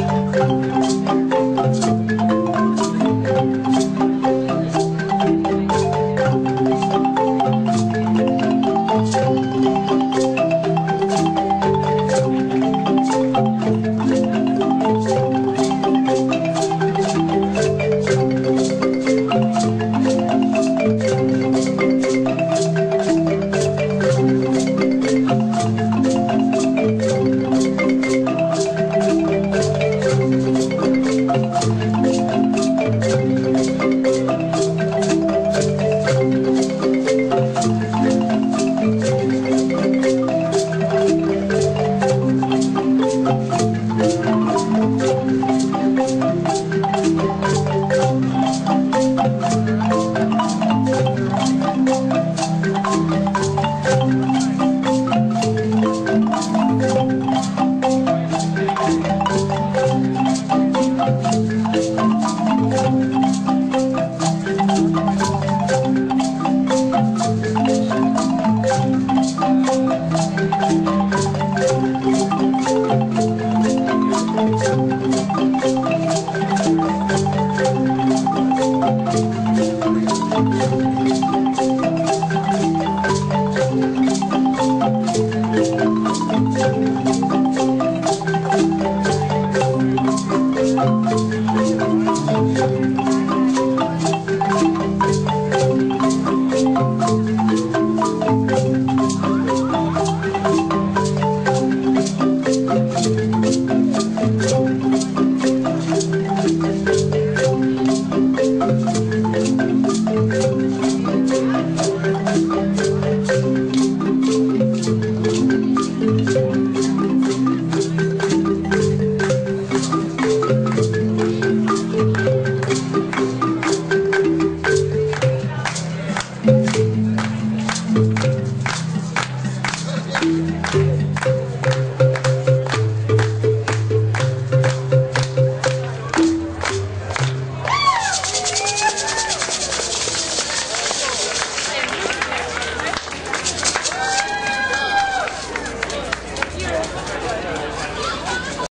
Música